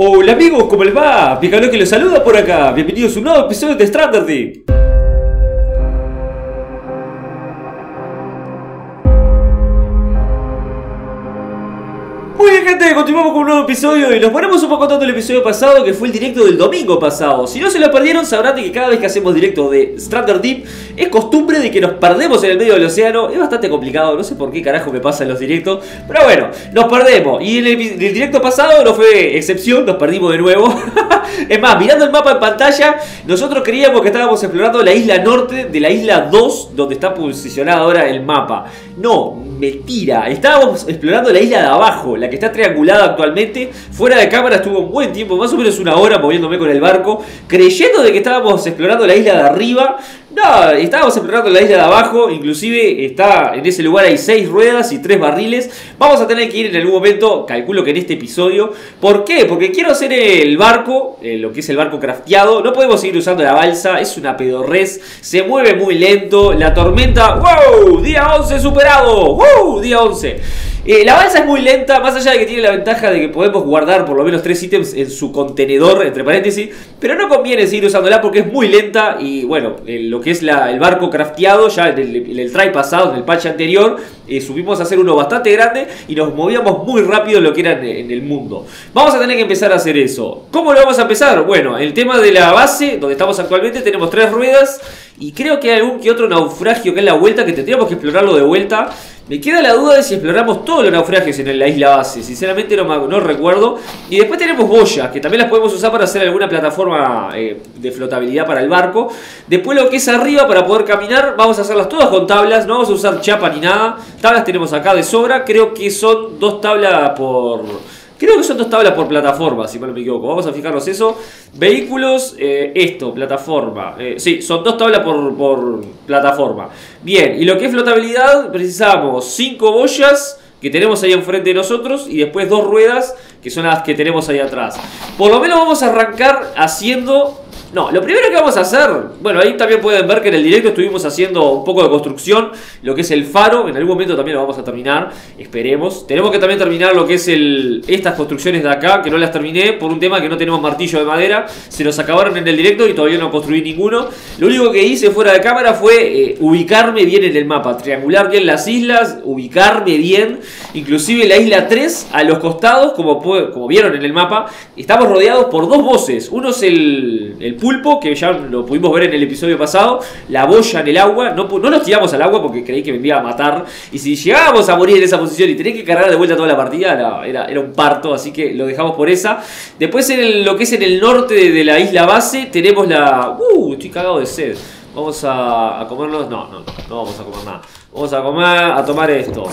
Hola amigos, ¿cómo les va? Picalo que los saluda por acá. Bienvenidos a un nuevo episodio de Things. Continuamos con un nuevo episodio y nos ponemos un poco contando el episodio pasado que fue el directo del domingo pasado. Si no se lo perdieron sabrán que cada vez que hacemos directo de Stranger Deep es costumbre de que nos perdemos en el medio del océano. Es bastante complicado, no sé por qué carajo me pasa en los directos, pero bueno, nos perdemos. Y en el, en el directo pasado no fue excepción, nos perdimos de nuevo. es más, mirando el mapa en pantalla, nosotros creíamos que estábamos explorando la isla norte de la isla 2 donde está posicionado ahora el mapa. No, mentira, estábamos explorando la isla de abajo, la que está triangulada actualmente. Fuera de cámara estuvo un buen tiempo, más o menos una hora moviéndome con el barco, creyendo de que estábamos explorando la isla de arriba. No, estábamos explorando la isla de abajo, inclusive está en ese lugar hay 6 ruedas y 3 barriles. Vamos a tener que ir en algún momento, calculo que en este episodio. ¿Por qué? Porque quiero hacer el barco, eh, lo que es el barco crafteado. No podemos seguir usando la balsa, es una pedorrez, se mueve muy lento. La tormenta, ¡wow! Día 11 superado, ¡wow! Día 11. Eh, la balsa es muy lenta, más allá de que tiene la ventaja de que podemos guardar por lo menos tres ítems en su contenedor, entre paréntesis, pero no conviene seguir usándola porque es muy lenta y bueno, lo que es el barco crafteado, ya en el, el, try pasado, en el patch anterior, eh, subimos a hacer uno bastante grande y nos movíamos muy rápido en lo que era en, en, el mundo. Vamos a tener que empezar a hacer eso. ¿Cómo lo vamos a empezar? Bueno, el tema de la base, donde estamos actualmente, tenemos tres ruedas y creo que hay algún que otro naufragio que es la vuelta, que tendríamos que explorarlo de vuelta. Me queda la duda de si exploramos todos los naufragios en la isla base. Sinceramente no, no recuerdo. Y después tenemos boyas, que también las podemos usar para hacer alguna plataforma eh, de flotabilidad para el barco. Después lo que es arriba para poder caminar, vamos a hacerlas todas con tablas. No vamos a usar chapa ni nada. Tablas tenemos acá de sobra. Creo que son dos tablas por... Creo que son dos tablas por plataforma, si mal no me equivoco. Vamos a fijarnos eso. Vehículos, eh, esto, plataforma. Eh, sí, son dos tablas por, por, plataforma. Bien, y lo que es flotabilidad, precisamos cinco boyas que tenemos ahí enfrente de nosotros y después dos ruedas que son las que tenemos ahí atrás. Por lo menos vamos a arrancar haciendo no, lo primero que vamos a hacer, bueno, ahí también pueden ver que en el directo estuvimos haciendo un poco de construcción, lo que es el faro, en algún momento también lo vamos a terminar, esperemos. Tenemos que también terminar lo que es el estas construcciones de acá, que no las terminé por un tema que no tenemos martillo de madera, se nos acabaron en el directo y todavía no construí ninguno. Lo único que hice fuera de cámara fue eh, ubicarme bien en el mapa, triangular bien las islas, ubicarme bien, inclusive la isla 3 a los costados, como, como vieron en el mapa, estamos rodeados por dos voces, uno es el, el pulpo, que ya lo pudimos ver en el episodio pasado, la boya en el agua, no, no nos tiramos al agua porque creí que me iba a matar, y si llegábamos a morir en esa posición y tenía que cargar de vuelta toda la partida, era, era, un parto, así que lo dejamos por esa. Después en lo que es en el norte de, la isla base, tenemos la... Uh, estoy cagado de sed. Vamos a, a comernos... No, no, no vamos a comer nada. Vamos a comer, a tomar esto.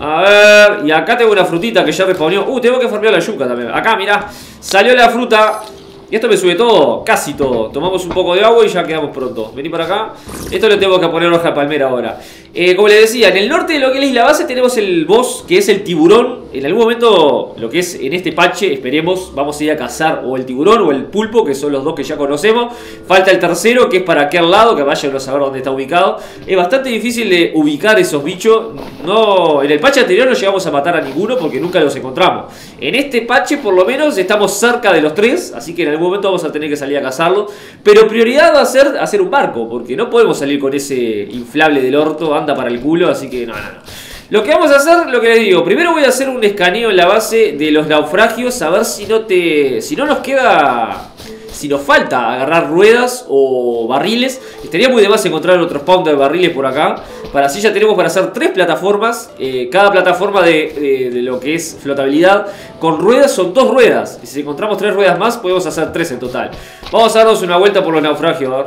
A ver, y acá tengo una frutita que ya respondió. Uh, tengo que farmear la yuca también. Acá, mirá, salió la fruta. Y esto me sube todo, casi todo. Tomamos un poco de agua y ya quedamos pronto. Vení para acá. Esto le tengo que poner hoja de palmera ahora. Eh, como les decía, en el norte de lo que es la isla base tenemos el boss que es el tiburón. En algún momento, lo que es en este parche, esperemos, vamos a ir a cazar o el tiburón o el pulpo, que son los dos que ya conocemos. Falta el tercero, que es para aquel lado, que vayan a saber dónde está ubicado. Es bastante difícil de ubicar esos bichos. No, en el patch anterior no llegamos a matar a ninguno porque nunca los encontramos. En este patch, por lo menos, estamos cerca de los tres, así que en algún momento vamos a tener que salir a cazarlo. Pero prioridad va a ser hacer un barco, porque no podemos salir con ese inflable del orto, anda para el culo, así que no, no, no. Lo que vamos a hacer, lo que les digo, primero voy a hacer un escaneo en la base de los naufragios, a ver si no te. si no nos queda. Si nos falta agarrar ruedas o barriles, estaría muy de más encontrar otros spawn de barriles por acá. Para así ya tenemos para hacer tres plataformas. Eh, cada plataforma de, de, lo que es flotabilidad con ruedas son dos ruedas. Y si encontramos tres ruedas más, podemos hacer tres en total. Vamos a darnos una vuelta por los naufragios.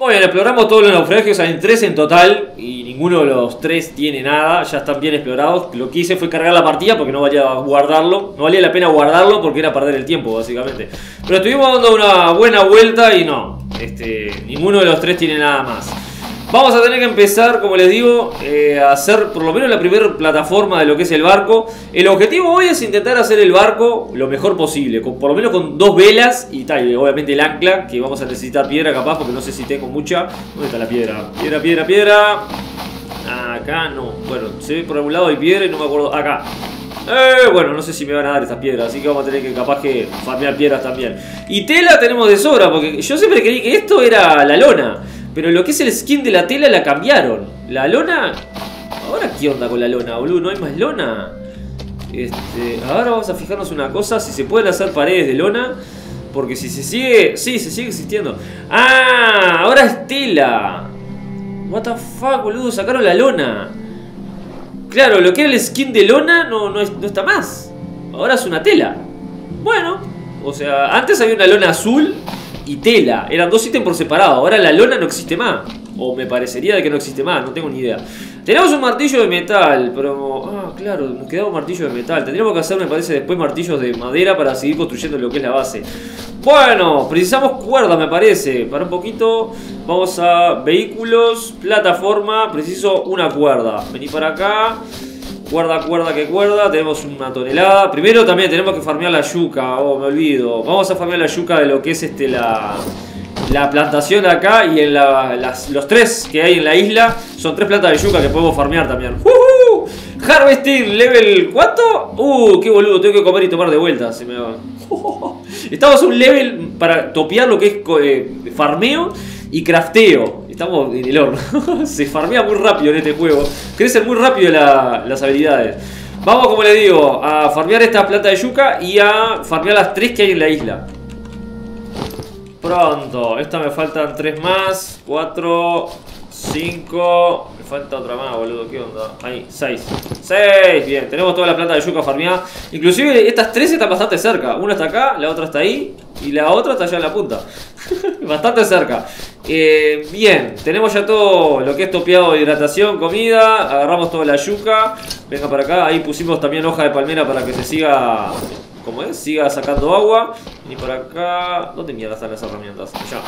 Muy bien, exploramos todos los naufragios, hay tres en total y ninguno de los tres tiene nada, ya están bien explorados. Lo que hice fue cargar la partida porque no valía guardarlo, no valía la pena guardarlo porque era perder el tiempo básicamente. Pero estuvimos dando una buena vuelta y no, este, ninguno de los tres tiene nada más. Vamos a tener que empezar, como les digo, eh, a hacer por lo menos la primera plataforma de lo que es el barco. El objetivo hoy es intentar hacer el barco lo mejor posible, por lo menos con dos velas y tal, obviamente el ancla, que vamos a necesitar piedra capaz, porque no sé si tengo mucha. ¿Dónde está la piedra? Piedra, piedra, piedra. Acá no. Bueno, se ve por algún lado hay piedra y no me acuerdo. Acá. Eh, bueno, no sé si me van a dar estas piedras, así que vamos a tener que capaz que farmear piedras también. Y tela tenemos de sobra, porque yo siempre creí que esto era la lona. Pero lo que es el skin de la tela la cambiaron. La lona... Ahora qué onda con la lona, boludo, ¿no hay más lona? Este, ahora vamos a fijarnos una cosa, si se pueden hacer paredes de lona. Porque si se sigue... Sí, se sigue existiendo. ¡Ah! Ahora es tela. What the fuck, boludo, sacaron la lona. Claro, lo que era el skin de lona no, no, está más. Ahora es una tela. Bueno, o sea, antes había una lona azul y tela. Eran dos ítems por separado. Ahora la lona no existe más. O me parecería de que no existe más, no tengo ni idea. Tenemos un martillo de metal, pero... Ah, claro, nos quedaba un martillo de metal. Tendríamos que hacer, me parece, después martillos de madera para seguir construyendo lo que es la base. Bueno, precisamos cuerdas, me parece. Para un poquito, vamos a vehículos, plataforma. Preciso una cuerda. Vení para acá. Cuerda, cuerda, que cuerda. Tenemos una tonelada. Primero también tenemos que farmear la yuca. Oh, me olvido. Vamos a farmear la yuca de lo que es este la la plantación acá y en los tres que hay en la isla son tres plantas de yuca que podemos farmear también. ¡Uh! Harvesting level ¿cuánto? Uh, qué boludo, tengo que comer y tomar de vuelta. Se me va. Estamos un level para topear lo que es eh, farmeo y crafteo. Estamos en el horno. Se farmea muy rápido en este juego. Crecen muy rápido las habilidades. Vamos, como les digo, a farmear esta planta de yuca y a farmear las tres que hay en la isla. Pronto. Esta me faltan tres más. Cuatro. Cinco. Falta otra más, boludo. ¿Qué onda? Ahí, seis. Seis. Bien. Tenemos toda la planta de yuca farmeada. Inclusive estas tres están bastante cerca. Una está acá, la otra está ahí. Y la otra está allá en la punta. bastante cerca. Eh, bien. Tenemos ya todo lo que es topeado hidratación, comida. Agarramos toda la yuca. Venga para acá. Ahí pusimos también hoja de palmera para que se siga como es, siga sacando agua. Y por acá... ¿Dónde mierda están las herramientas? Ya.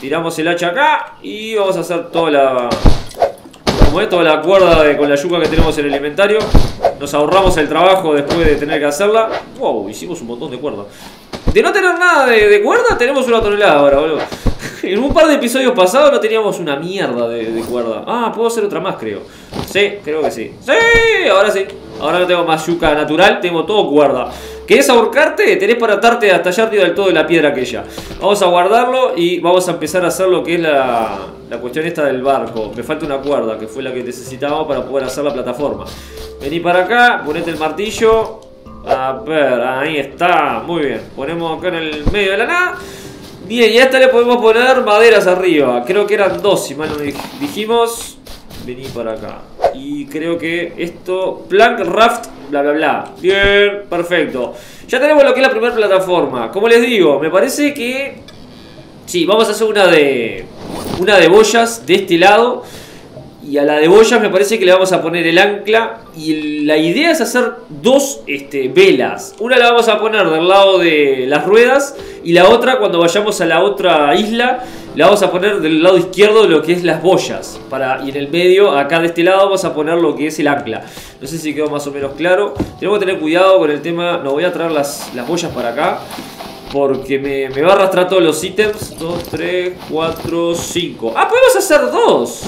Tiramos el hacha acá y vamos a hacer toda la... Como es, toda la cuerda con la yuca que tenemos en el inventario. Nos ahorramos el trabajo después de tener que hacerla. Wow, hicimos un montón de cuerda. De no tener nada de, cuerda, tenemos una tonelada ahora, boludo. En un par de episodios pasados no teníamos una mierda de, cuerda. Ah, puedo hacer otra más, creo. Sí, creo que sí. ¡Sí! Ahora sí. Ahora no tengo más yuca natural, tengo todo cuerda. ¿Querés ahorcarte? Tenés para atarte hasta allá arriba del todo de la piedra aquella. Vamos a guardarlo y vamos a empezar a hacer lo que es la, la cuestión esta del barco. Me falta una cuerda, que fue la que necesitábamos para poder hacer la plataforma. Vení para acá, ponete el martillo. A ver, ahí está. Muy bien. Ponemos acá en el medio de la nada. Bien, y a esta le podemos poner maderas arriba. Creo que eran dos, si mal no dijimos. Vení para acá. Y creo que esto... Plank Raft, bla, bla, bla. Bien, perfecto. Ya tenemos lo que es la primera plataforma. Como les digo, me parece que... Sí, vamos a hacer una de... Una de boyas de este lado. Y a la de boyas me parece que le vamos a poner el ancla. Y la idea es hacer dos este, velas. Una la vamos a poner del lado de las ruedas. Y la otra cuando vayamos a la otra isla la vamos a poner del lado izquierdo lo que es las boyas. Para, y en el medio, acá de este lado, vamos a poner lo que es el ancla. No sé si quedó más o menos claro. Tenemos que tener cuidado con el tema. No voy a traer las, boyas para acá. Porque me, va a arrastrar todos los ítems. 2, 3, 4, 5. ¡Ah, podemos hacer dos!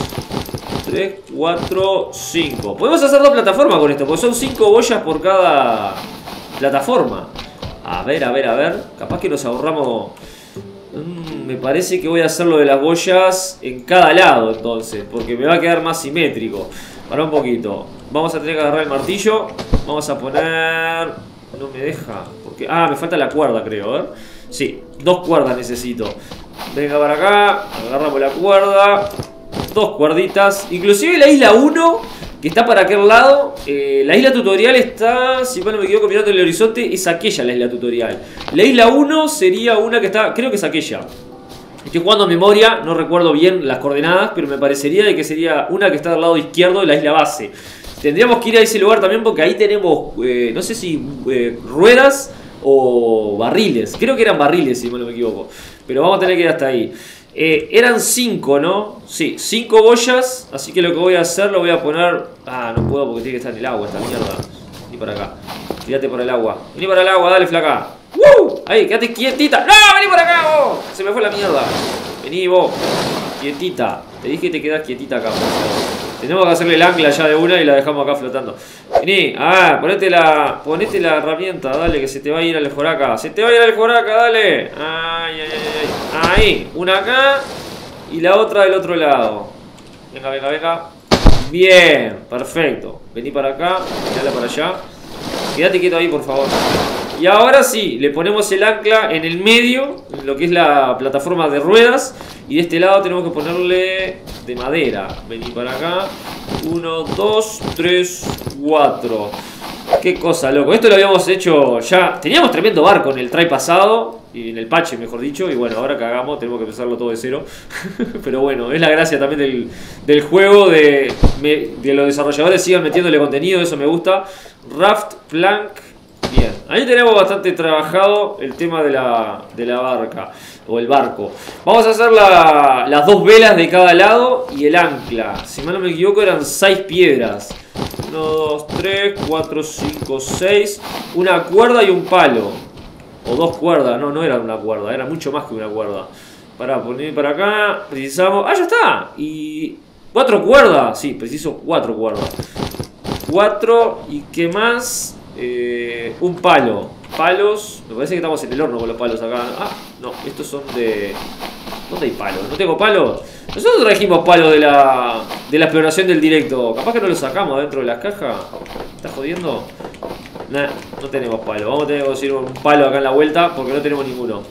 3, 4, 5. Podemos hacer dos plataformas con esto. Porque son 5 boyas por cada plataforma. A ver, a ver, a ver. Capaz que nos ahorramos... Mm, me parece que voy a hacer lo de las boyas en cada lado entonces, porque me va a quedar más simétrico. Para un poquito. Vamos a tener que agarrar el martillo. Vamos a poner... No me deja. Porque... Ah, me falta la cuerda, creo. ¿eh? Sí, dos cuerdas necesito. Venga para acá. Agarramos la cuerda. Dos cuerditas. Inclusive la isla 1 que está para aquel lado. Eh, la isla tutorial está, si mal no me equivoco, mirando el horizonte, es aquella la isla tutorial. La isla 1 sería una que está, creo que es aquella. Estoy jugando a memoria, no recuerdo bien las coordenadas, pero me parecería que sería una que está al lado izquierdo de la isla base. Tendríamos que ir a ese lugar también porque ahí tenemos, eh, no sé si eh, ruedas o barriles. Creo que eran barriles, si mal no me equivoco. Pero vamos a tener que ir hasta ahí. Eh, eran 5, ¿no? Sí, 5 boyas. Así que lo que voy a hacer lo voy a poner. Ah, no puedo porque tiene que estar en el agua esta mierda. Vení para acá. Tírate por el agua. Vení para el agua, dale, flaca. ¡Woo! Ahí, quédate quietita. ¡No! ¡Vení por acá, vos! Se me fue la mierda. Vení vos. Quietita. Te dije que te quedas quietita acá. Tenemos que hacerle el ancla ya de una y la dejamos acá flotando. Vení, ah, ponete la, ponete la herramienta, dale, que se te va a ir al joraca. Se te va a ir al joraca, dale. Ay, ay, ay, ay. Ahí, una acá y la otra del otro lado. Venga, venga, venga. Bien, perfecto. Vení para acá, dale para allá. Quédate quieto ahí, por favor. Y ahora sí, le ponemos el ancla en el medio, lo que es la plataforma de ruedas. Y de este lado tenemos que ponerle de madera. Vení para acá. Uno, dos, tres, cuatro. Qué cosa, loco. Esto lo habíamos hecho ya. Teníamos tremendo barco en el try pasado. Y en el patch, mejor dicho. Y bueno, ahora que hagamos, tenemos que empezarlo todo de cero. Pero bueno, es la gracia también del, juego. De, de los desarrolladores sigan metiéndole contenido. Eso me gusta. Raft, plank. Bien, ahí tenemos bastante trabajado el tema de la, la barca o el barco. Vamos a hacer las dos velas de cada lado y el ancla. Si mal no me equivoco eran seis piedras. 1, 2, 3, 4, 5, 6. Una cuerda y un palo. O dos cuerdas. No, no era una cuerda. Era mucho más que una cuerda. Para poner para acá. Precisamos... ¡Ah, ya está! Y... ¿Cuatro cuerdas? Sí, preciso cuatro cuerdas. Cuatro. ¿Y qué más? Eh, un palo. Palos. Me parece que estamos en el horno con los palos acá. Ah, no. Estos son de... ¿Dónde hay palos? ¿No tengo palos? Nosotros trajimos palos de la, de la exploración del directo. Capaz que no los sacamos dentro de las cajas. ¿Estás jodiendo? No tenemos palo. Vamos a tener que conseguir un palo acá en la vuelta porque no tenemos ninguno.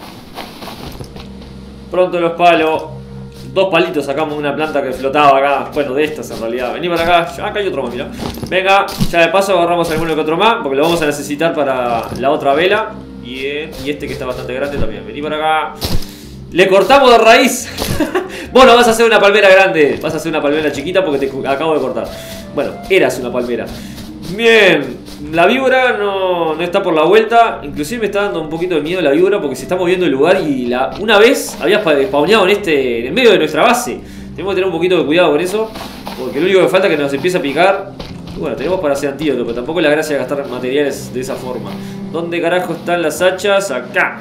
Pronto los palos. Dos palitos sacamos de una planta que flotaba acá. Bueno, de estas en realidad. Vení para acá. Acá hay otro más, mira. Venga, ya de paso agarramos alguno que otro más. Porque lo vamos a necesitar para la otra vela. Y, y este que está bastante grande también. Vení para acá. Le cortamos de raíz. bueno, vas a hacer una palmera grande. Vas a hacer una palmera chiquita porque te acabo de cortar. Bueno, eras una palmera. Bien. La víbora no, está por la vuelta. Inclusive me está dando un poquito de miedo la víbora porque se está moviendo el lugar y la, una vez había spawneado en este. en el medio de nuestra base. Tenemos que tener un poquito de cuidado con eso. Porque lo único que falta es que nos empiece a picar. bueno, tenemos para hacer antídoto, pero tampoco es la gracia de gastar materiales de esa forma. ¿Dónde carajo están las hachas? Acá.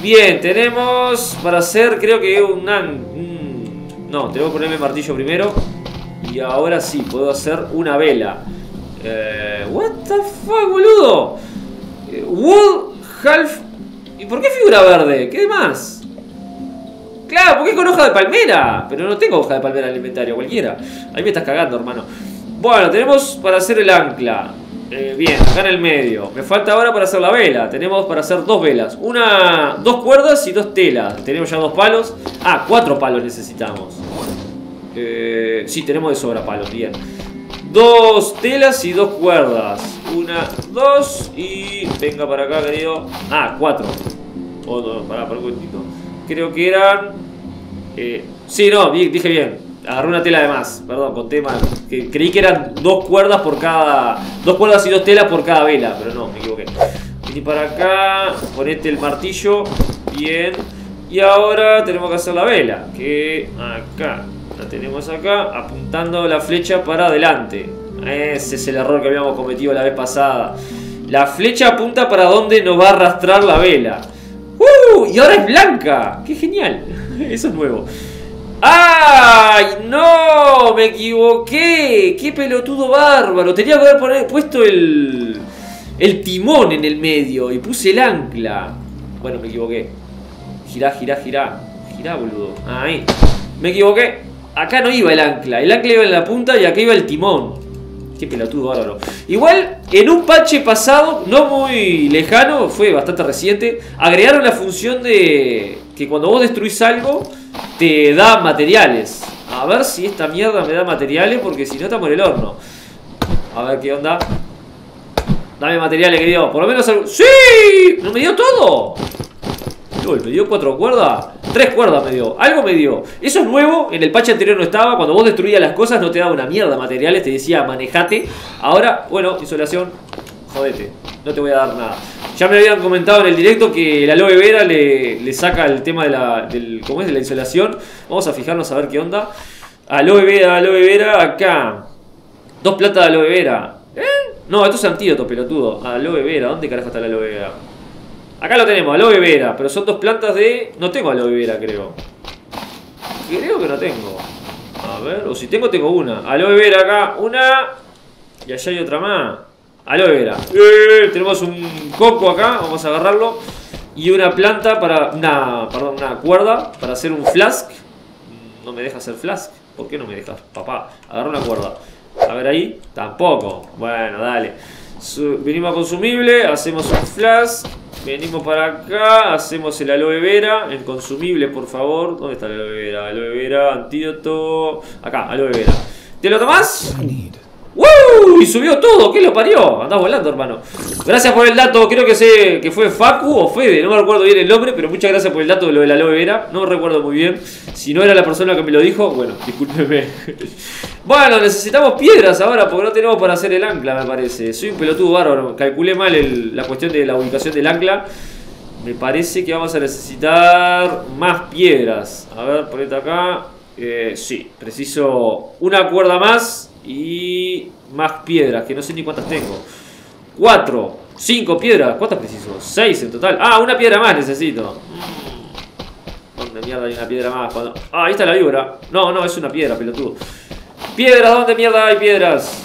Bien, tenemos para hacer, creo que un... no, tengo que ponerme martillo primero. Y ahora sí, puedo hacer una vela. Eh, what the fuck, boludo? Eh, wood, half... ¿Y por qué figura verde? ¿Qué más? Claro, porque con hoja de palmera. Pero no tengo hoja de palmera en el inventario, cualquiera. Ahí me estás cagando, hermano. Bueno, tenemos para hacer el ancla. Eh, bien, acá en el medio. Me falta ahora para hacer la vela. Tenemos para hacer dos velas. Una, dos cuerdas y dos telas. Tenemos ya dos palos. Ah, cuatro palos necesitamos. Eh, sí, tenemos de sobra palos, bien. Dos telas y dos cuerdas. Una, dos y... Venga para acá, querido. Ah, cuatro. Oh, no, pará, para un momentito. Creo que eran... Eh, sí, no, dije bien. Agarré una tela de más, perdón, conté mal. Que creí que eran dos cuerdas por cada. Dos cuerdas y dos telas por cada vela, pero no, me equivoqué. Vení para acá, ponete el martillo. Bien. Y ahora tenemos que hacer la vela. Que acá. La tenemos acá, apuntando la flecha para adelante. Ese es el error que habíamos cometido la vez pasada. La flecha apunta para donde nos va a arrastrar la vela. ¡Uh! Y ahora es blanca. ¡Qué genial! Eso es nuevo. ¡Ay! ¡No! ¡Me equivoqué! ¡Qué pelotudo bárbaro! Tenía que haber puesto el, el timón en el medio y puse el ancla. Bueno, me equivoqué. Girá, girá, girá. Girá, boludo. Ahí. Me equivoqué. Acá no iba el ancla. El ancla iba en la punta y acá iba el timón. Qué pelotudo bárbaro. Igual, en un parche pasado, no muy lejano, fue bastante reciente, agregaron la función de que cuando vos destruís algo te da materiales. A ver si esta mierda me da materiales, porque si no estamos en el horno. A ver qué onda. Dame materiales, querido. Por lo menos. ¡Sí! ¿No me dio todo? ¿Me dio cuatro cuerdas? Tres cuerdas me dio. Algo me dio. Eso es nuevo. En el patch anterior no estaba. Cuando vos destruías las cosas no te daba una mierda materiales. Te decía manejate. Ahora, bueno, insolación. Jodete. No te voy a dar nada. Ya me habían comentado en el directo que la aloe vera le, saca el tema de la, del, ¿cómo es? de la insolación. Vamos a fijarnos a ver qué onda. Aloe vera, aloe vera, acá. Dos platas de aloe vera. ¿Eh? No, esto es antídoto, pelotudo. Aloe vera, ¿dónde carajo está la aloe vera? Acá lo tenemos, aloe vera, pero son dos plantas de... No tengo aloe vera, creo. Creo que no tengo. A ver, o si tengo, tengo una. Aloe vera acá, una. Y allá hay otra más. Aloe vera. Eh, tenemos un coco acá, vamos a agarrarlo. Y una planta para. Una. Perdón, una cuerda para hacer un flask. No me deja hacer flask. ¿Por qué no me dejas? Papá, agarra una cuerda. A ver ahí. Tampoco. Bueno, dale. venimos a consumible, hacemos un flask. Venimos para acá, hacemos el aloe vera, el consumible, por favor. ¿Dónde está el aloe vera? Aloe vera, antídoto. Acá, aloe vera. ¿Te lo tomás? ¡Woo! Y subió todo, ¿qué lo parió? Andás volando, hermano. Gracias por el dato, creo que sé que fue Facu o Fede, no me recuerdo bien el nombre, pero muchas gracias por el dato de lo de la aloe vera. No me recuerdo muy bien. Si no era la persona que me lo dijo, bueno, discúlpeme. bueno, necesitamos piedras ahora porque no tenemos para hacer el ancla, me parece. Soy un pelotudo bárbaro, calculé mal la cuestión de la ubicación del ancla. Me parece que vamos a necesitar más piedras. A ver, ponete acá. Eh, sí, preciso una cuerda más y más piedras, que no sé ni cuántas tengo. Cuatro, cinco piedras. ¿Cuántas preciso? Seis en total. Ah, una piedra más necesito. ¿Dónde mierda hay una piedra más? Ah, ahí está la víbora. No, no, es una piedra, pelotudo. Piedras, ¿dónde mierda hay piedras?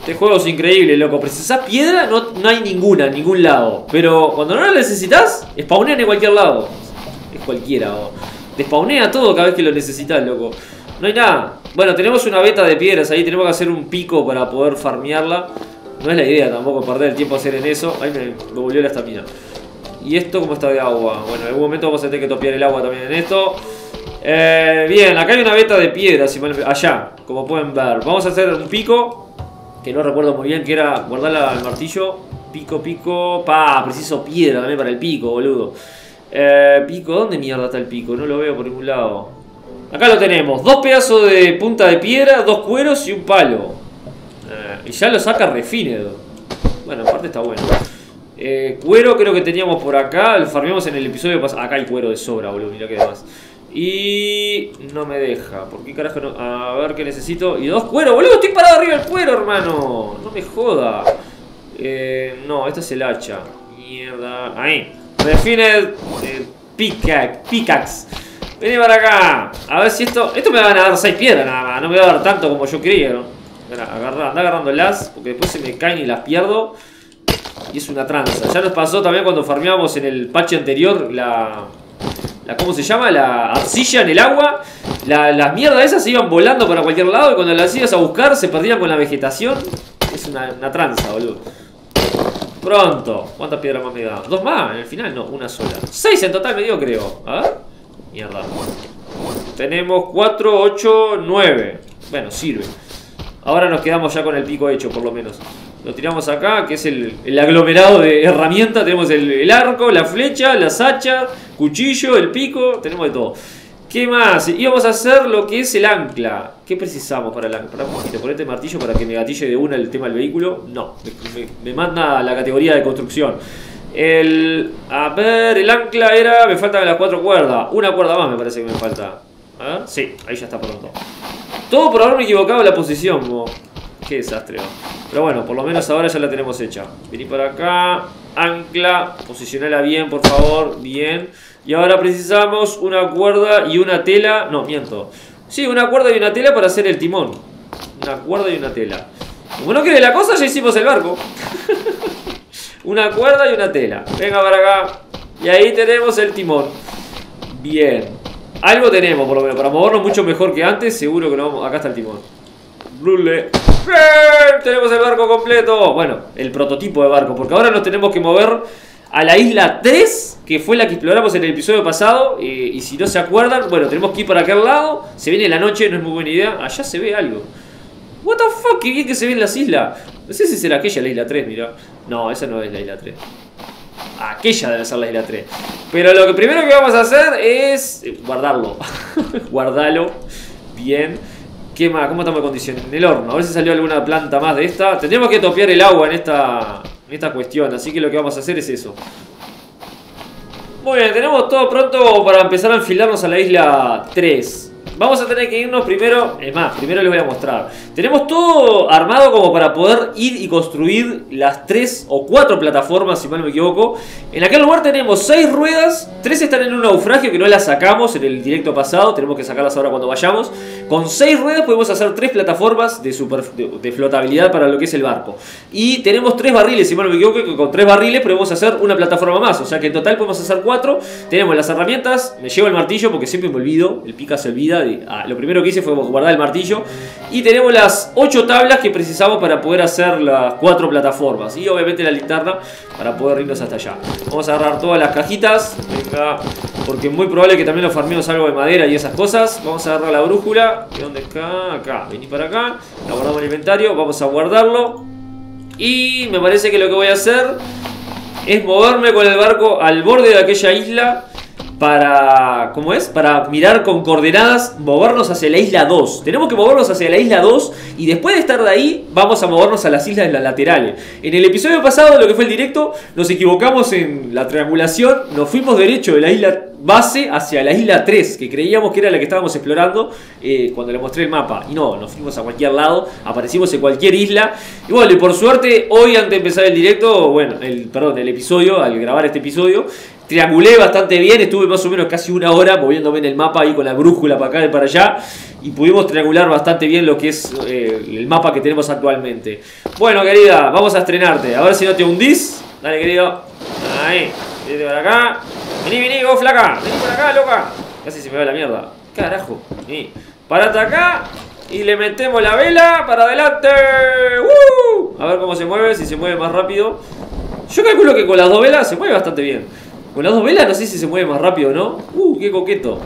Este juego es increíble, loco. Precisás piedra, no, no hay ninguna, en ningún lado. Pero cuando no la necesitas, spawnean en cualquier lado. Es cualquiera, o. Despawnea todo cada vez que lo necesitas, loco. No hay nada. Bueno, tenemos una beta de piedras ahí. Tenemos que hacer un pico para poder farmearla. No es la idea tampoco perder el tiempo hacer en eso. Ahí me, volvió la estamina. ¿Y esto cómo está de agua? Bueno, en algún momento vamos a tener que topiar el agua también en esto. Eh, bien, acá hay una beta de piedras. Allá, como pueden ver. Vamos a hacer un pico. Que no recuerdo muy bien que era guardarla al martillo. Pico, pico. Pa, preciso piedra también para el pico, boludo. Eh, pico, ¿dónde mierda está el pico? No lo veo por ningún lado. Acá lo tenemos. Dos pedazos de punta de piedra, dos cueros y un palo. Eh, y ya lo saca refined. Bueno, aparte está bueno. Eh, cuero creo que teníamos por acá. Lo farmeamos en el episodio pasado. Acá hay cuero de sobra, boludo. Mira que demás. Y no me deja. ¿Por qué carajo no? A ver qué necesito. Y dos cueros, boludo. Estoy parado arriba del cuero, hermano. No me joda. Eh, no, este es el hacha. Mierda. Ahí. Refined eh, pickaxe. Vení para acá. A ver si esto... Esto me van a dar 6 piedras nada más. No me va a dar tanto como yo quería. ¿no? anda agarrando las. Porque después se me caen y las pierdo. Y es una tranza. Ya nos pasó también cuando farmeábamos en el patch anterior la... la ¿Cómo se llama? La arcilla en el agua. las mierdas esas se iban volando para cualquier lado. Y cuando las ibas a buscar se perdían con la vegetación. Es una, una tranza, boludo. Pronto. ¿Cuántas piedras más me da? ¿Dos más? En el final no, una sola. Seis en total me dio, creo. A ver. Mierda. Tenemos 4, 8, 9. Bueno, sirve. Ahora nos quedamos ya con el pico hecho, por lo menos. Lo tiramos acá, que es el, aglomerado de herramientas. Tenemos el, arco, la flecha, la hacha, cuchillo, el pico. Tenemos de todo. ¿Qué más? Íbamos a hacer lo que es el ancla. ¿Qué precisamos para el ancla? Poquito, ponete martillo para que me gatille de una el tema del vehículo. No, me, manda la categoría de construcción. El. A ver, el ancla era. Me faltan las cuatro cuerdas. Una cuerda más me parece que me falta. ¿Ah? Sí, ahí ya está pronto. Todo por haberme equivocado la posición. Qué desastre. Pero bueno, por lo menos ahora ya la tenemos hecha. Vení para acá. Ancla. Posicionala bien, por favor. Bien. Y ahora precisamos una cuerda y una tela. No, miento. Sí, una cuerda y una tela para hacer el timón. Una cuerda y una tela. Como no quede la cosa, ya hicimos el barco. una cuerda y una tela. Venga para acá. Y ahí tenemos el timón. Bien. Algo tenemos, por lo menos. Para movernos mucho mejor que antes, seguro que no vamos. Acá está el timón. Rule. Bien, tenemos el barco completo. Bueno, el prototipo de barco. Porque ahora nos tenemos que mover a la isla 3, que fue la que exploramos en el episodio pasado. y si no se acuerdan, bueno, tenemos que ir para aquel lado. Se viene la noche, no es muy buena idea. Allá se ve algo. What the fuck, qué bien que se ven las islas. No sé si será aquella la isla 3, mira. No, esa no es la isla 3. Aquella debe ser la isla 3. Pero lo primero que vamos a hacer es guardarlo. Guardalo bien. ¿Qué más? ¿Cómo estamos de condición? En el horno. A ver si salió alguna planta más de esta. Tendríamos que topear el agua en esta, esta cuestión. Así que lo que vamos a hacer es eso. Muy bien, tenemos todo pronto para empezar a enfilarnos a la isla 3. vamos a tener que irnos primero, es más, primero les voy a mostrar. Tenemos todo armado como para poder ir y construir las tres o cuatro plataformas, si mal no me equivoco. En aquel lugar tenemos seis ruedas, tres están en un naufragio que no las sacamos en el directo pasado, tenemos que sacarlas ahora cuando vayamos. Con seis ruedas podemos hacer tres plataformas de, super, de, flotabilidad para lo que es el barco. Y tenemos tres barriles, si mal no me equivoco, con tres barriles podemos hacer una plataforma más. O sea que en total podemos hacer cuatro. Tenemos las herramientas, me llevo el martillo porque siempre me olvido, el pica se olvida. Ah, lo primero que hice fue guardar el martillo. Y tenemos las ocho tablas que precisamos para poder hacer las cuatro plataformas. Y obviamente la linterna para poder irnos hasta allá. Vamos a agarrar todas las cajitas. porque es muy probable que también nos farmemos algo de madera y esas cosas. Vamos a agarrar la brújula. ¿Dónde está? Acá. Vení para acá. La guardamos en el inventario. Vamos a guardarlo. Y me parece que lo que voy a hacer es moverme con el barco al borde de aquella isla para, ¿cómo es? Para mirar con coordenadas, movernos hacia la isla 2. Tenemos que movernos hacia la isla 2 y después de estar de ahí vamos a movernos a las islas de las laterales. En el episodio pasado, lo que fue el directo, nos equivocamos en la triangulación, nos fuimos derecho de la isla base hacia la isla 3, que creíamos que era la que estábamos explorando eh, cuando le mostré el mapa. Y no, nos fuimos a cualquier lado, aparecimos en cualquier isla. Y bueno, y por suerte, hoy antes de empezar el directo, bueno, el, perdón, el episodio, al grabar este episodio, triangulé bastante bien, estuve más o menos casi una hora moviéndome en el mapa ahí con la brújula para acá y para allá y pudimos triangular bastante bien lo que es eh, el mapa que tenemos actualmente. Bueno, querida, vamos a estrenarte, a ver si no te hundís. Dale, querido. Ahí, vete para acá. Vení, vení, go flaca. Vení por acá, loca. Casi se me va la mierda. Carajo. Vení. Parate acá. Y le metemos la vela para adelante. A ver cómo se mueve, si se mueve más rápido. Yo calculo que con las dos velas se mueve bastante bien. Con las dos velas no sé si se mueve más rápido no. Uh, qué coqueto.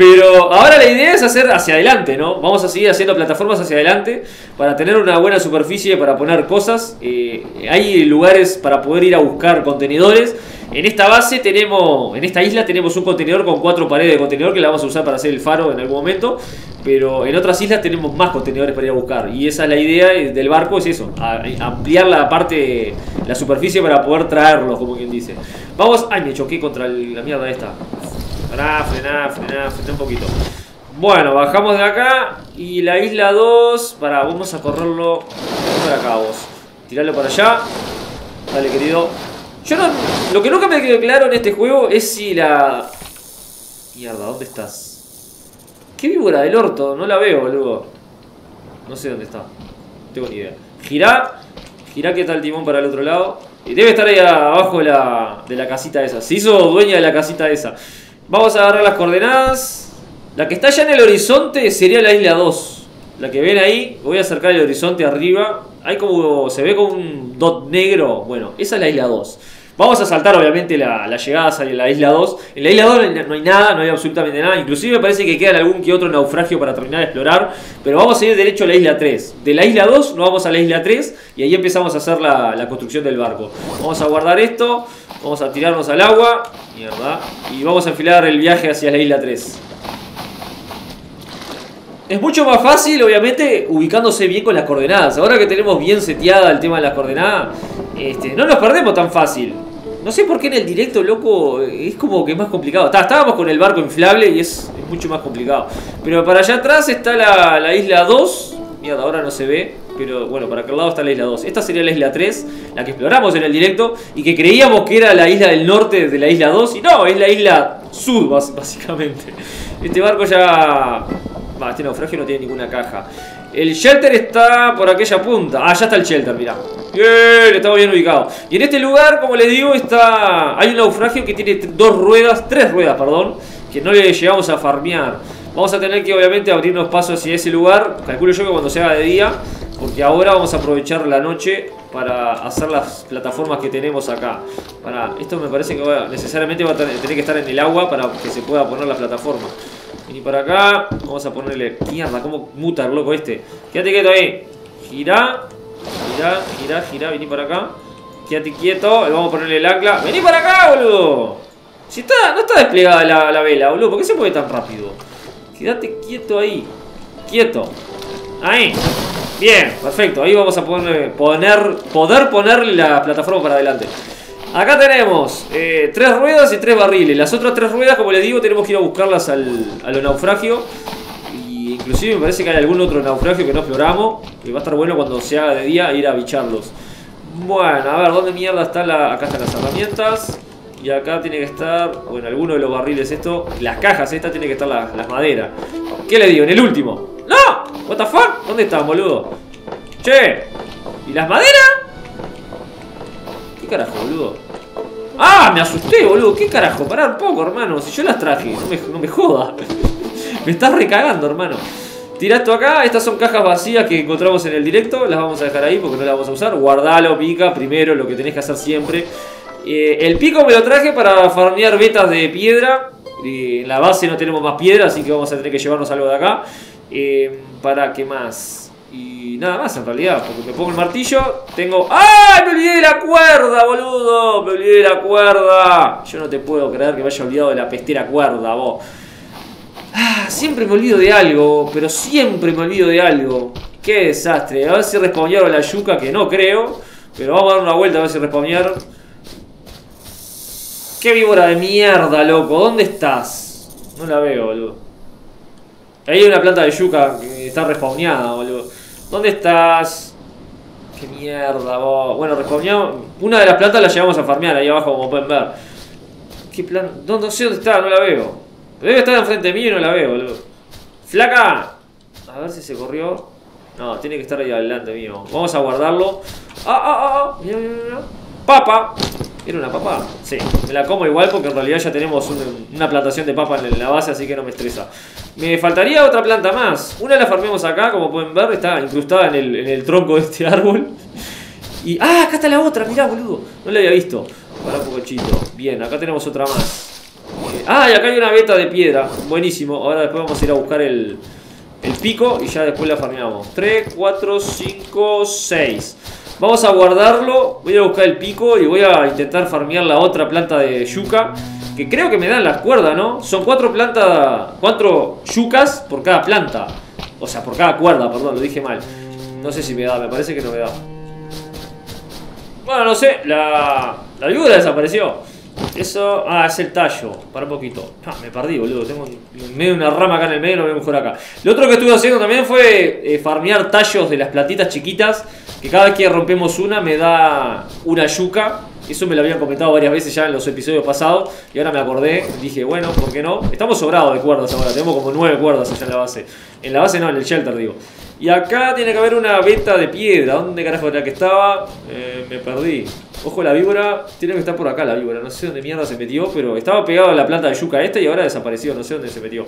Pero ahora la idea es hacer hacia adelante, ¿no? Vamos a seguir haciendo plataformas hacia adelante para tener una buena superficie para poner cosas. Eh, hay lugares para poder ir a buscar contenedores. En esta base tenemos, en esta isla tenemos un contenedor con cuatro paredes de contenedor que la vamos a usar para hacer el faro en algún momento. Pero en otras islas tenemos más contenedores para ir a buscar. Y esa es la idea del barco, es eso, ampliar la parte, la superficie para poder traerlos, como quien dice. Vamos, ay, me choqué contra la mierda esta. Frená, frená, frená, frená un poquito. Bueno, bajamos de acá y la isla 2, para, vamos a correrlo para acá vos. Tirarlo para allá. Dale, querido. Yo no, lo que nunca me quedó claro en este juego es si la... Mierda, ¿dónde estás? ¿Qué víbora del orto? No la veo, boludo. No sé dónde está. No tengo ni idea. Girá. Girá que está el timón para el otro lado. Y debe estar ahí abajo de la, de la casita esa. Se hizo dueña de la casita esa. Vamos a agarrar las coordenadas. La que está allá en el horizonte sería la isla 2. La que ven ahí, voy a acercar el horizonte arriba. Hay como, se ve como un dot negro. Bueno, esa es la isla 2. Vamos a saltar obviamente la, llegada a la isla 2. En la isla 2 no hay nada, no hay absolutamente nada. Inclusive me parece que queda algún que otro naufragio para terminar de explorar. Pero vamos a ir derecho a la isla 3. De la isla 2 nos vamos a la isla 3 y ahí empezamos a hacer la construcción del barco. Vamos a guardar esto, vamos a tirarnos al agua. Y vamos a enfilar el viaje hacia la isla 3. Es mucho más fácil, obviamente, ubicándose bien con las coordenadas. Ahora que tenemos bien seteada el tema de las coordenadas, este, no nos perdemos tan fácil. No sé por qué en el directo, loco, es como que es más complicado. estábamos con el barco inflable y es, mucho más complicado. Pero para allá atrás está la, isla 2. Mierda, ahora no se ve. Pero bueno, para aquel lado está la isla 2. Esta sería la isla 3, la que exploramos en el directo. Y que creíamos que era la isla del norte de la isla 2. Y no, es la isla sur, básicamente. Este barco ya... Va, este naufragio no tiene ninguna caja. El shelter está por aquella punta. Ah, ya está el shelter, mirá. Bien, estamos bien ubicado. Y en este lugar, como les digo, está hay un naufragio que tiene dos ruedas, tres ruedas, perdón, que no le llegamos a farmear. Vamos a tener que, obviamente, abrirnos pasos hacia ese lugar. Calculo yo que cuando se haga de día, porque ahora vamos a aprovechar la noche para hacer las plataformas que tenemos acá. Para, esto me parece que necesariamente va a tener que estar en el agua para que se pueda poner la plataforma. Vení para acá. Vamos a ponerle... Mierda, cómo muta el loco este. Quédate quieto ahí. Gira. Gira, gira, gira. Vení para acá. Quédate quieto. Vamos a ponerle el ancla. Vení para acá, boludo. Si está, no está desplegada la, la vela, boludo. ¿Por qué se mueve tan rápido? Quédate quieto ahí. Quieto. Ahí. Bien, perfecto. Ahí vamos a poner, poder poner la plataforma para adelante. Acá tenemos eh, tres ruedas y tres barriles. Las otras tres ruedas, como les digo, tenemos que ir a buscarlas al, a los naufragios. Y inclusive me parece que hay algún otro naufragio que no exploramos. Que va a estar bueno cuando se haga de día ir a bicharlos. Bueno, a ver, ¿dónde mierda está la...? Acá están las herramientas. Y acá tiene que estar, bueno, alguno de los barriles esto. Las cajas estas tiene que estar las, las maderas. ¿Qué le digo? En el último. ¡No! ¿What the fuck? ¿Dónde están, boludo? Che. ¿Y las maderas? ¿Qué carajo, boludo? ¡Ah! Me asusté, boludo. ¿Qué carajo? Pará un poco, hermano. Si yo las traje. No me, joda. me estás recagando, hermano. Tira esto acá. Estas son cajas vacías que encontramos en el directo. Las vamos a dejar ahí porque no las vamos a usar. Guardalo, pica. Primero, lo que tenés que hacer siempre. Eh, el pico me lo traje para farmear vetas de piedra. en la base no tenemos más piedra, así que vamos a tener que llevarnos algo de acá. Eh, ¿Para qué más? Y nada más en realidad, porque me pongo el martillo, tengo... ¡Ay! Me olvidé de la cuerda, boludo. Me olvidé de la cuerda. Yo no te puedo creer que me haya olvidado de la pestera cuerda, vos. Ah, siempre me olvido de algo, pero siempre me olvido de algo. Qué desastre. A ver si respawnearon la yuca, que no creo. Pero vamos a dar una vuelta a ver si respawnearon. Qué víbora de mierda, loco. ¿Dónde estás? No la veo, boludo. Ahí hay una planta de yuca que está respawneada, boludo. ¿Dónde estás? Qué mierda, vos. Bueno, respawneado. Una de las plantas la llevamos a farmear ahí abajo, como pueden ver. ¿Qué plan? No, sé dónde está, no la veo. Debe estar enfrente mío y no la veo, boludo. ¡Flaca! A ver si se corrió. No, tiene que estar ahí adelante mío. Vamos a guardarlo. ¡Ah, ah, ah! ah! Mira, mira, mira. ¡Papa! ¿Era una papa? Sí, me la como igual porque en realidad ya tenemos una plantación de papa en la base, así que no me estresa. Me faltaría otra planta más. Una la farmemos acá, como pueden ver, está incrustada en el, tronco de este árbol. Y... ¡Ah! Acá está la otra, mirá, boludo. No la había visto. Para un poco chito. Bien, acá tenemos otra más. Eh, ah, y acá hay una beta de piedra. Buenísimo. Ahora después vamos a ir a buscar el, el pico y ya después la farmeamos. 3, 4, 5, 6. Vamos a guardarlo. Voy a buscar el pico y voy a intentar farmear la otra planta de yuca. Que creo que me dan las cuerdas, ¿no? Son cuatro plantas, cuatro yucas por cada planta. O sea, por cada cuerda, perdón, lo dije mal. No sé si me da, me parece que no me da. Bueno, no sé, la, la víbora desapareció. Eso, ah, es el tallo. Para un poquito. Ah, me perdí, boludo. Tengo en medio una rama acá en el medio, lo veo mejor acá. Lo otro que estuve haciendo también fue eh, farmear tallos de las platitas chiquitas que cada vez que rompemos una me da una yuca. Eso me lo habían comentado varias veces ya en los episodios pasados. Y ahora me acordé, dije, bueno, ¿por qué no? Estamos sobrados de cuerdas ahora, tenemos como nueve cuerdas allá en la base. En la base no, en el shelter digo. Y acá tiene que haber una veta de piedra. ¿Dónde carajo era que estaba? Eh, me perdí. Ojo, la víbora. Tiene que estar por acá la víbora. No sé dónde mierda se metió, pero estaba pegado a la planta de yuca esta y ahora desapareció. No sé dónde se metió.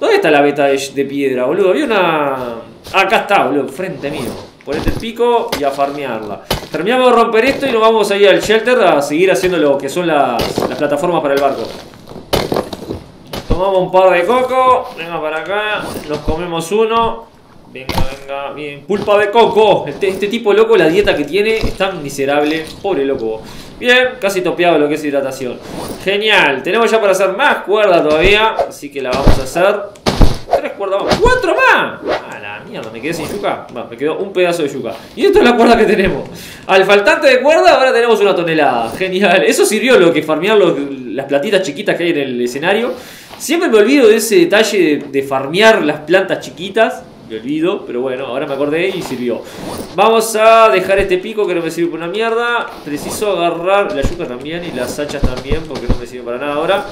¿Dónde está la veta de, de piedra, boludo? Había una... Acá está, boludo, frente mío. Ponete el pico y a farmearla. Terminamos de romper esto y nos vamos a ir al shelter a seguir haciendo lo que son las, plataformas para el barco. Tomamos un par de coco. Venga para acá. Nos comemos uno. Venga, venga, bien. Pulpa de coco. Este, este tipo loco, la dieta que tiene es tan miserable. Pobre loco. Bien, casi topeado lo que es hidratación. Genial. Tenemos ya para hacer más cuerda todavía. Así que la vamos a hacer. Cuerdas más. ¡Cuatro más! mierda, me quedé sin yuca. me quedó un pedazo de yuca. Y esto es la cuerda que tenemos. Al faltante de cuerda, ahora tenemos una tonelada. Genial. Eso sirvió lo que farmear las platitas chiquitas que hay en el escenario. Siempre me olvido de ese detalle de, farmear las plantas chiquitas. Me olvido, pero bueno, ahora me acordé y sirvió. Vamos a dejar este pico que no me sirve para una mierda. Preciso agarrar la yuca también y las hachas también porque no me sirve para nada ahora.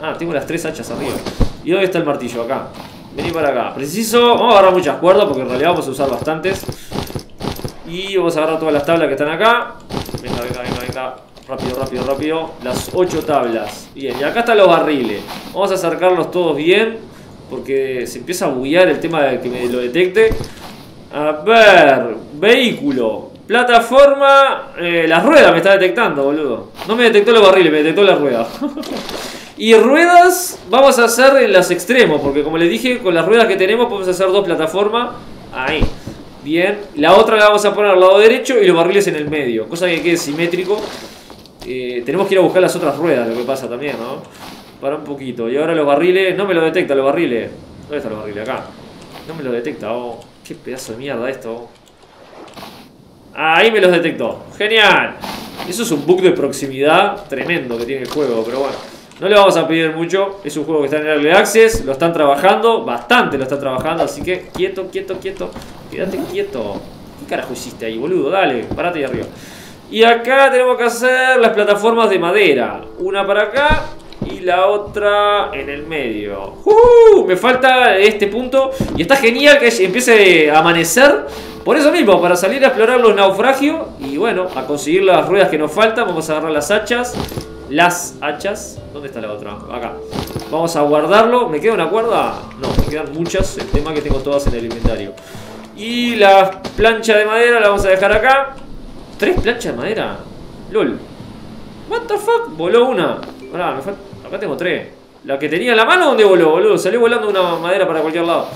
Ah, tengo las tres hachas arriba. ¿Y dónde está el martillo? Acá. Vení para acá. Preciso. Vamos a agarrar muchas cuerdas porque en realidad vamos a usar bastantes. Y vamos a agarrar todas las tablas que están acá. Venga, venga, venga, venga. Rápido, rápido, rápido. Las ocho tablas. Bien, y acá están los barriles. Vamos a acercarlos todos bien. Porque se empieza a buguear el tema de que me lo detecte. A ver, vehículo. Plataforma. Eh, las ruedas me está detectando, boludo. No me detectó los barriles, me detectó la rueda. Y ruedas vamos a hacer en los extremos, porque como les dije, con las ruedas que tenemos podemos hacer dos plataformas. Ahí. Bien. La otra la vamos a poner al lado derecho y los barriles en el medio. Cosa que quede simétrico. Eh, tenemos que ir a buscar las otras ruedas, lo que pasa también, ¿no? Para un poquito. Y ahora los barriles... No me lo detecta los barriles. ¿Dónde están los barriles? Acá. No me lo detecta. Oh, qué pedazo de mierda esto. Ahí me los detectó. Genial. Eso es un bug de proximidad tremendo que tiene el juego, pero bueno. No le vamos a pedir mucho, es un juego que está en Early Access, lo están trabajando, bastante lo están trabajando, así que quieto, quieto, quieto, quédate quieto. ¿Qué carajo hiciste ahí, boludo? Dale, parate ahí arriba. Y acá tenemos que hacer las plataformas de madera. Una para acá y la otra en el medio. ¡Uh! Me falta este punto y está genial que empiece a amanecer. Por eso mismo, para salir a explorar los naufragios y bueno, a conseguir las ruedas que nos faltan, vamos a agarrar las hachas. Las hachas. ¿Dónde está la otra? Acá. Vamos a guardarlo. ¿Me queda una cuerda? No, me quedan muchas. El tema que tengo todas en el inventario. Y la plancha de madera la vamos a dejar acá. ¿Tres planchas de madera? LOL. What the fuck? Voló una. Acá tengo tres. La que tenía en la mano, ¿dónde voló, boludo? Salió volando una madera para cualquier lado.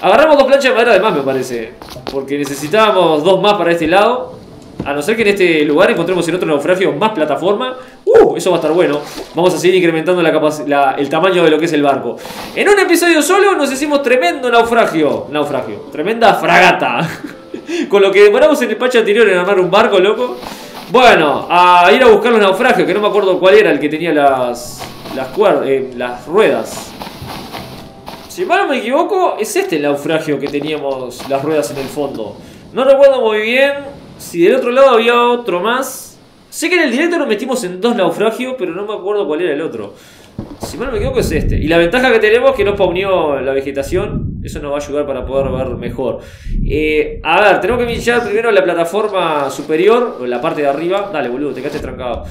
Agarramos dos planchas de madera de más, me parece. Porque necesitábamos dos más para este lado. A no ser que en este lugar encontremos en otro naufragio más plataforma. ¡Uh! Eso va a estar bueno. Vamos a seguir incrementando la el tamaño de lo que es el barco. En un episodio solo nos hicimos tremendo naufragio. Naufragio. Tremenda fragata. Con lo que demoramos en el patch anterior en armar un barco, loco. Bueno, a ir a buscar los naufragios, que no me acuerdo cuál era el que tenía las, las, eh, las ruedas. Si mal no me equivoco, es este el naufragio que teníamos las ruedas en el fondo. No recuerdo muy bien si del otro lado había otro más. Sé que en el directo nos metimos en dos naufragios, pero no me acuerdo cuál era el otro. Si mal no me equivoco es este. Y la ventaja que tenemos es que no spawneó la vegetación. Eso nos va a ayudar para poder ver mejor. Eh, a ver, tenemos que iniciar primero la plataforma superior, o la parte de arriba. Dale, boludo, te quedaste trancado.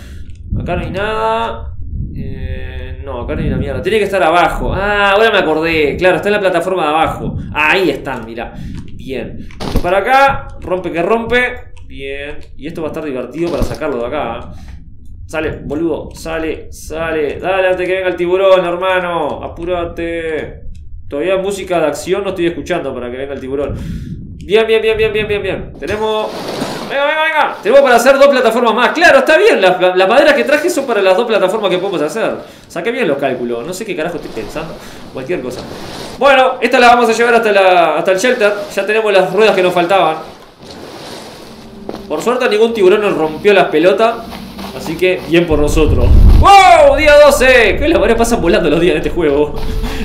Acá no hay nada. Eh, no, acá no hay una mierda. Tiene que estar abajo. Ah, ahora me acordé. Claro, está en la plataforma de abajo. Ahí están, mira. Bien. Para acá, rompe que rompe. Bien. Y esto va a estar divertido para sacarlo de acá. ¿eh? Sale, boludo. Sale, sale. Dale antes que venga el tiburón, hermano. Apúrate. Todavía música de acción no estoy escuchando para que venga el tiburón. Bien, bien, bien, bien, bien, bien, bien. Tenemos... Venga, venga, venga. Tenemos para hacer dos plataformas más. Claro, está bien. Las, maderas que traje son para las dos plataformas que podemos hacer. Saqué bien los cálculos. No sé qué carajo estoy pensando. Cualquier cosa. Bueno, esta la vamos a llevar hasta, la, hasta el shelter. Ya tenemos las ruedas que nos faltaban. Por suerte ningún tiburón nos rompió las pelotas. Así que bien por nosotros. ¡Wow! Día 12. ¿Qué la madre pasan volando los días en este juego?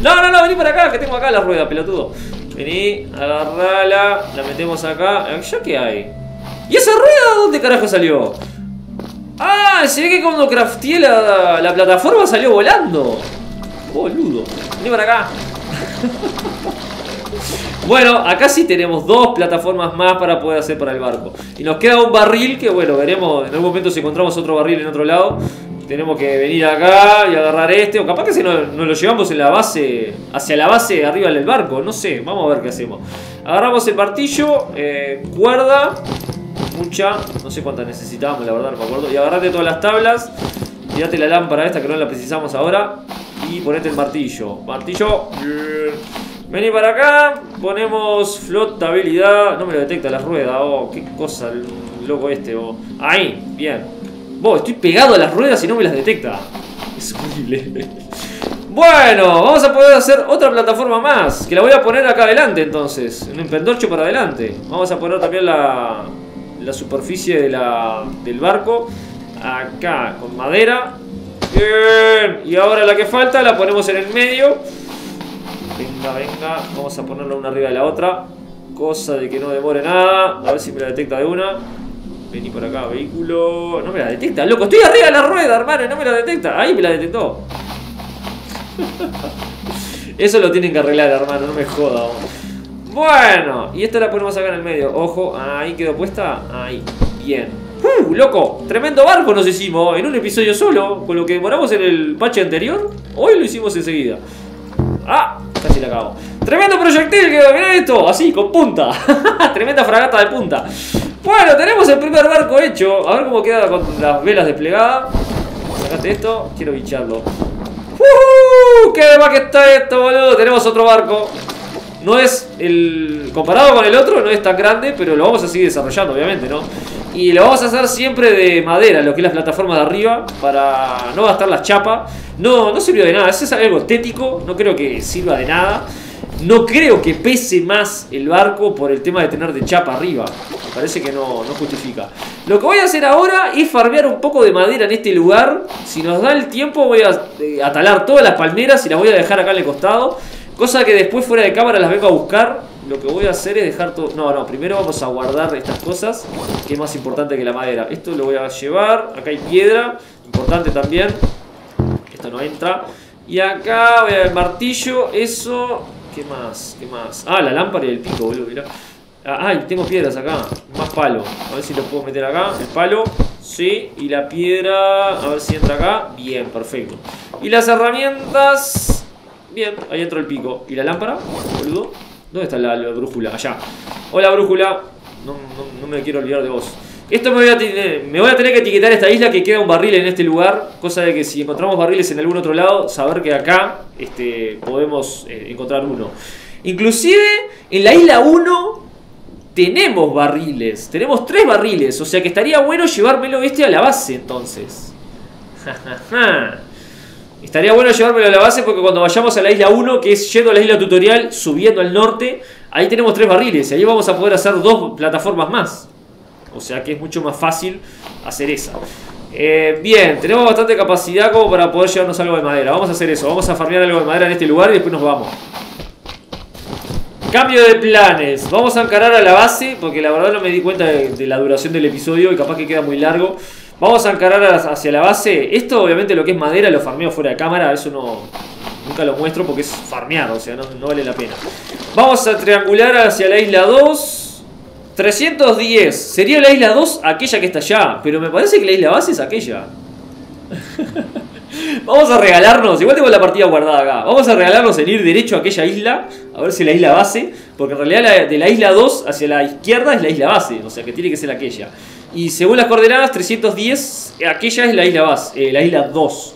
No, no, no, vení para acá, que tengo acá la rueda, pelotudo. Vení, agarrala, la metemos acá. ¿Ya qué hay? ¿Y esa rueda dónde carajo salió? Ah, se ve que cuando crafteé la, la plataforma salió volando. Boludo. Vení para acá. Bueno, acá sí tenemos dos plataformas más para poder hacer para el barco. Y nos queda un barril que, bueno, veremos en algún momento si encontramos otro barril en otro lado. Tenemos que venir acá y agarrar este. O capaz que si nos, lo llevamos en la base, hacia la base arriba del barco. No sé, vamos a ver qué hacemos. Agarramos el martillo, eh, cuerda, mucha. No sé cuánta necesitamos, la verdad no me acuerdo. Y agarrate todas las tablas. Tirate la lámpara esta que no la precisamos ahora. Y ponete el martillo. Martillo. Vení para acá, ponemos flotabilidad. No me lo detecta la rueda, oh, qué cosa, loco este, oh. Ahí, bien. Vos, estoy pegado a las ruedas y no me las detecta. Es horrible. Bueno, vamos a poder hacer otra plataforma más. Que la voy a poner acá adelante entonces. En un pendorcho para adelante. Vamos a poner también la, la superficie de la, del barco. Acá, con madera. Bien. Y ahora la que falta la ponemos en el medio. Venga, venga. Vamos a ponerla una arriba de la otra. Cosa de que no demore nada. A ver si me la detecta de una. Vení por acá, vehículo. No me la detecta, loco. Estoy arriba de la rueda, hermano. No me la detecta. Ahí me la detectó. Eso lo tienen que arreglar, hermano. No me joda. Bueno. Y esta la ponemos acá en el medio. Ojo. Ahí quedó puesta. Ahí. Bien. ¡Uh, loco! Tremendo barco nos hicimos en un episodio solo. Con lo que demoramos en el patch anterior. Hoy lo hicimos enseguida. ¡Ah! Casi la. ¡Tremendo proyectil! Que, ¡Mirá esto! Así, con punta. Tremenda fragata de punta. Bueno, tenemos el primer barco hecho. A ver cómo queda con las velas desplegadas. Sacate esto. Quiero bicharlo. ¡Uh! ¡Qué demás que está esto, boludo! Tenemos otro barco. No es el... Comparado con el otro, no es tan grande, pero lo vamos a seguir desarrollando, obviamente, ¿no? Y lo vamos a hacer siempre de madera, lo que es la plataforma de arriba, para no gastar las chapas. No, no sirvió de nada, es algo estético, no creo que sirva de nada. No creo que pese más el barco por el tema de tener de chapa arriba. Me parece que no, no justifica. Lo que voy a hacer ahora es farmear un poco de madera en este lugar. Si nos da el tiempo voy a eh, atalar todas las palmeras y las voy a dejar acá en el costado. Cosa que después fuera de cámara las vengo a buscar. Lo que voy a hacer es dejar todo... No, no, primero vamos a guardar estas cosas. Que es más importante que la madera. Esto lo voy a llevar. Acá hay piedra. Importante también. Esto no entra. Y acá voy a el martillo. Eso... ¿Qué más? ¿Qué más? Ah, la lámpara y el pico, boludo, mirá. Ah, tengo piedras acá. Más palo. A ver si lo puedo meter acá. El palo. Sí. Y la piedra. A ver si entra acá. Bien, perfecto. Y las herramientas. Bien, ahí entró el pico. ¿Y la lámpara? Boludo. ¿Dónde está la, brújula? Allá. Hola, brújula. No, no, me quiero olvidar de vos. Esto me voy, a tener, me voy a tener que etiquetar esta isla que queda un barril en este lugar. Cosa de que si encontramos barriles en algún otro lado, saber que acá este, podemos eh, encontrar uno. Inclusive en la isla 1 tenemos barriles. Tenemos tres barriles. O sea que estaría bueno llevármelo este a la base entonces. estaría bueno llevármelo a la base porque cuando vayamos a la isla 1, que es yendo a la isla tutorial, subiendo al norte, ahí tenemos tres barriles. Y ahí vamos a poder hacer dos plataformas más. O sea que es mucho más fácil hacer esa. Eh, bien, tenemos bastante capacidad como para poder llevarnos algo de madera. Vamos a hacer eso. Vamos a farmear algo de madera en este lugar y después nos vamos. Cambio de planes. Vamos a encarar a la base porque la verdad no me di cuenta de, la duración del episodio y capaz que queda muy largo. Vamos a encarar hacia la base. Esto obviamente lo que es madera lo farmeo fuera de cámara. Eso no... Nunca lo muestro porque es farmear, o sea, no, no vale la pena. Vamos a triangular hacia la isla 2. 310. Sería la isla 2 aquella que está allá. Pero me parece que la isla base es aquella. Vamos a regalarnos, igual tengo la partida guardada acá. Vamos a regalarnos en ir derecho a aquella isla. A ver si la isla base. Porque en realidad de la isla 2 hacia la izquierda es la isla base. O sea que tiene que ser aquella. Y según las coordenadas, 310, aquella es la isla base, eh, la isla 2.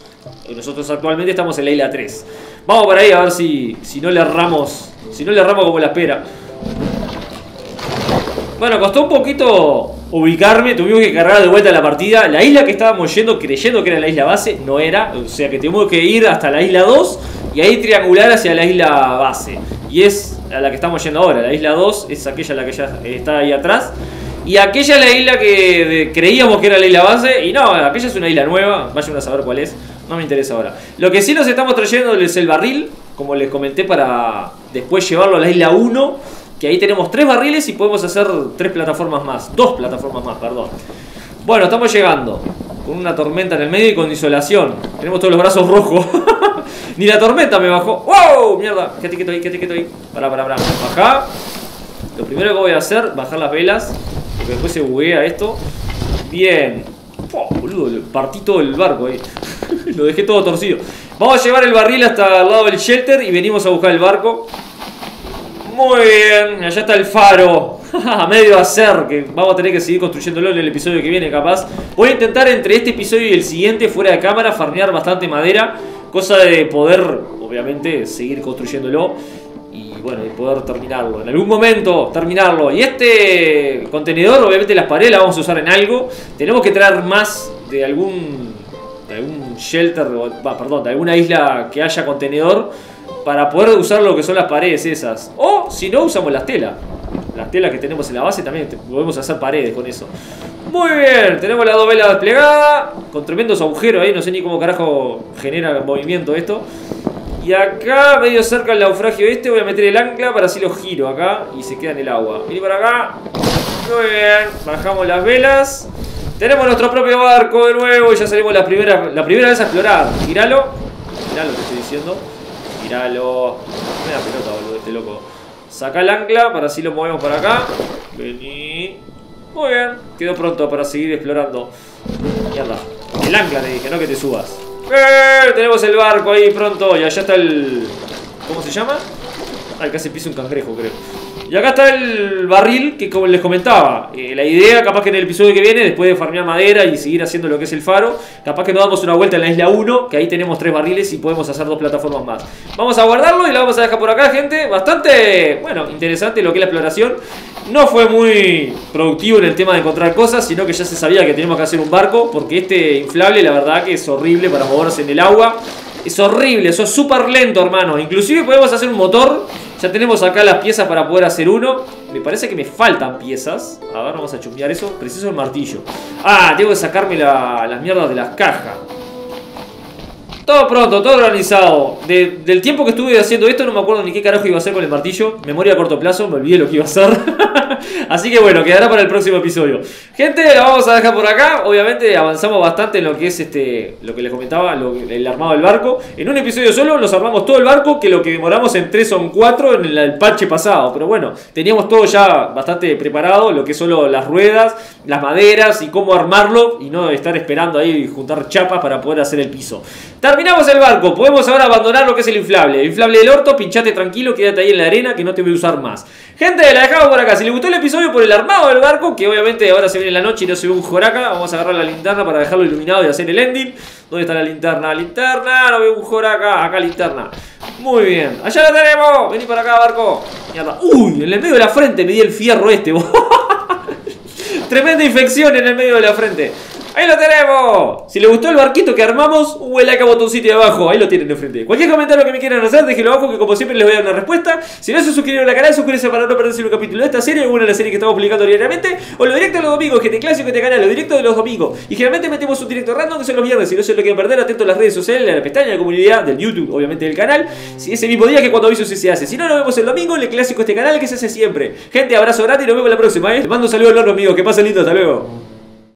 Y nosotros actualmente estamos en la isla 3. Vamos por ahí a ver si, si no le erramos. Si no le erramos como la espera. Bueno, costó un poquito ubicarme, tuvimos que cargar de vuelta la partida. La isla que estábamos yendo creyendo que era la isla base, no era. O sea que tuvimos que ir hasta la isla 2 y ahí triangular hacia la isla base. Y es a la que estamos yendo ahora. La isla 2 es aquella la que ya está ahí atrás. Y aquella es la isla que creíamos que era la isla base. Y no, aquella es una isla nueva. Vayan a saber cuál es. No me interesa ahora. Lo que sí nos estamos trayendo es el barril. Como les comenté para después llevarlo a la isla 1 que ahí tenemos tres barriles y podemos hacer tres plataformas más. Dos plataformas más, perdón. Bueno, estamos llegando. Con una tormenta en el medio y con insolación. Tenemos todos los brazos rojos. Ni la tormenta me bajó. ¡Wow! Mierda. Quédate quieto ahí, quédate quieto ahí. Pará, pará, pará. Baja. Lo primero que voy a hacer, bajar las velas. Porque después se buguea esto. Bien. Boludo, partí todo el barco ahí. Lo dejé todo torcido. Vamos a llevar el barril hasta el lado del shelter y venimos a buscar el barco. Muy bien, allá está el faro. a medio hacer, que vamos a tener que seguir construyéndolo en el episodio que viene, capaz. Voy a intentar entre este episodio y el siguiente, fuera de cámara, farmear bastante madera. Cosa de poder, obviamente, seguir construyéndolo. Bueno, y poder terminarlo. En algún momento, terminarlo. Y este contenedor, obviamente, las paredes las vamos a usar en algo. Tenemos que traer más de algún. de algún shelter, perdón, de alguna isla que haya contenedor para poder usar lo que son las paredes esas. O si no, usamos las telas. Las telas que tenemos en la base también podemos hacer paredes con eso. Muy bien, tenemos la dovela desplegada. Con tremendos agujeros ahí, no sé ni cómo carajo genera movimiento esto. Y acá, medio cerca del naufragio este, voy a meter el ancla para así lo giro acá y se queda en el agua. Vení para acá. Muy bien, bajamos las velas. Tenemos nuestro propio barco de nuevo y ya salimos la primera, la primera vez a explorar. Giralo. Mirá lo que estoy diciendo. Míralo. Me da pelota, boludo, este loco. Saca el ancla para así lo movemos para acá. Vení. Muy bien. Quedó pronto para seguir explorando. Mierda. El ancla te dije, no que te subas. ¡Eh! Tenemos el barco ahí pronto. Y allá está el... ¿Cómo se llama? Ay, casi pisa un cangrejo, creo. Y acá está el barril que como les comentaba, eh, la idea capaz que en el episodio que viene, después de farmear madera y seguir haciendo lo que es el faro, capaz que nos damos una vuelta en la isla 1, que ahí tenemos tres barriles y podemos hacer dos plataformas más. Vamos a guardarlo y la vamos a dejar por acá, gente. Bastante, bueno, interesante lo que es la exploración. No fue muy productivo en el tema de encontrar cosas, sino que ya se sabía que teníamos que hacer un barco, porque este inflable la verdad que es horrible para moverse en el agua. Es horrible, eso es súper lento, hermano. Inclusive podemos hacer un motor Ya tenemos acá las piezas para poder hacer uno. Me parece que me faltan piezas. A ver, vamos a chumbear eso. Preciso el martillo. Ah, tengo que sacarme las mierdas de las cajas. Todo pronto, todo organizado. del tiempo que estuve haciendo esto no me acuerdo ni qué carajo iba a hacer con el martillo. Memoria a corto plazo, me olvidé lo que iba a hacer. Así que bueno, quedará para el próximo episodio. Gente, la vamos a dejar por acá. Obviamente avanzamos bastante en lo que es este lo que les comentaba, el armado del barco. En un episodio solo nos armamos todo el barco, que lo que demoramos en 3 o en 4 en el, parche pasado. Pero bueno, teníamos todo ya bastante preparado, lo que son las ruedas, las maderas y cómo armarlo y no estar esperando ahí y juntar chapas para poder hacer el piso. Terminamos el barco, podemos ahora abandonar lo que es el inflable. El inflable del orto, pinchate tranquilo, quédate ahí en la arena que no te voy a usar más. Gente, la dejamos por acá. Si les gustó el episodio por el armado del barco, que obviamente ahora se viene la noche y no se ve un joraca, vamos a agarrar la linterna para dejarlo iluminado y hacer el ending. ¿Dónde está la linterna? Linterna, no veo un joraca. Acá linterna. Muy bien, allá la tenemos. Vení para acá, barco. Mierda. Uy, en el medio de la frente me di el fierro este. Tremenda infección en el medio de la frente. ¡Ahí lo tenemos! Si les gustó el barquito que armamos, un buen like a botoncito de abajo. Ahí lo tienen de frente. Cualquier comentario que me quieran hacer, déjenlo abajo que como siempre les voy a dar una respuesta. Si no se suscribieron al canal, suscríbanse para no perderse un capítulo de esta serie o una de las series que estamos publicando diariamente. O lo directo de los domingos, que te clásico que te canal, lo directo de los domingos. Y generalmente metemos un directo random que son los viernes. Si no se lo quieren perder, atento a las redes sociales, a la pestaña de la comunidad, del YouTube, obviamente del canal. Si ese mismo día que cuando aviso se hace. Si no, nos vemos el domingo, el clásico este canal que se hace siempre. Gente, abrazo grande y nos vemos la próxima, ¿eh? Les mando un saludo los amigos. Que pasen lindo, hasta luego.